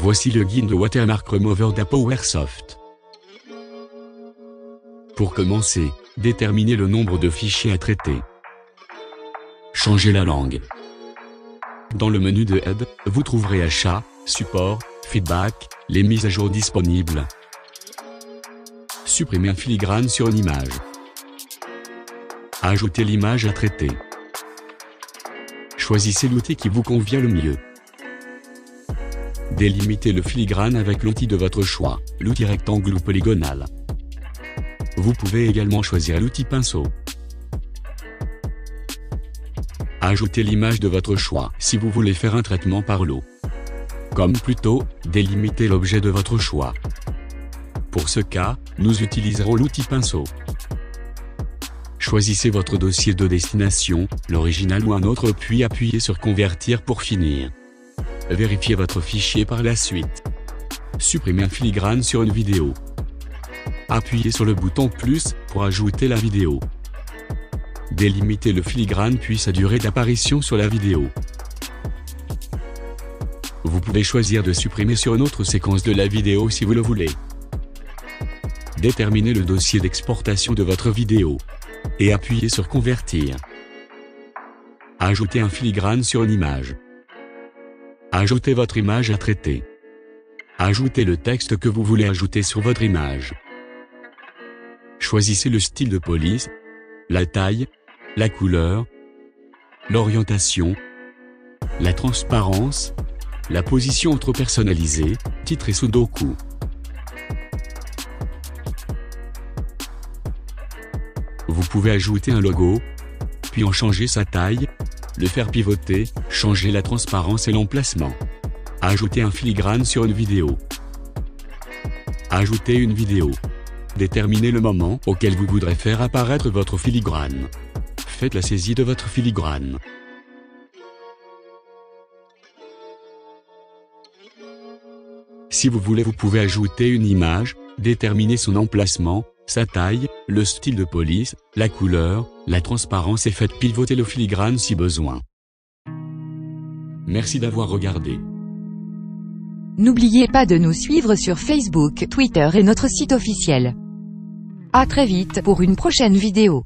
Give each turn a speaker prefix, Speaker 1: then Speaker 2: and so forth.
Speaker 1: Voici le guide de Watermark Remover d'Apowersoft. Pour commencer, déterminez le nombre de fichiers à traiter. Changez la langue. Dans le menu de Aide, vous trouverez Achat, Support, Feedback, les mises à jour disponibles. Supprimez un filigrane sur une image. Ajoutez l'image à traiter. Choisissez l'outil qui vous convient le mieux. Délimitez le filigrane avec l'outil de votre choix, l'outil rectangle ou polygonal. Vous pouvez également choisir l'outil pinceau. Ajoutez l'image de votre choix si vous voulez faire un traitement par l'eau. Comme plus tôt, délimitez l'objet de votre choix. Pour ce cas, nous utiliserons l'outil pinceau. Choisissez votre dossier de destination, l'original ou un autre puis appuyez sur Convertir pour finir. Vérifiez votre fichier par la suite. Supprimez un filigrane sur une vidéo. Appuyez sur le bouton plus pour ajouter la vidéo. Délimitez le filigrane puis sa durée d'apparition sur la vidéo. Vous pouvez choisir de supprimer sur une autre séquence de la vidéo si vous le voulez. Déterminez le dossier d'exportation de votre vidéo. Et appuyez sur Convertir. Ajoutez un filigrane sur une image. Ajoutez votre image à traiter. Ajoutez le texte que vous voulez ajouter sur votre image. Choisissez le style de police, la taille, la couleur, l'orientation, la transparence, la position entre personnalisée, titre et sudoku. Vous pouvez ajouter un logo, puis en changer sa taille, le faire pivoter, changer la transparence et l'emplacement. Ajouter un filigrane sur une vidéo. Ajouter une vidéo. Déterminez le moment auquel vous voudrez faire apparaître votre filigrane. Faites la saisie de votre filigrane. Si vous voulez vous pouvez ajouter une image, déterminer son emplacement, sa taille, le style de police, la couleur, la transparence et faites pivoter le filigrane si besoin. Merci d'avoir regardé.
Speaker 2: N'oubliez pas de nous suivre sur Facebook, Twitter et notre site officiel. À très vite pour une prochaine vidéo.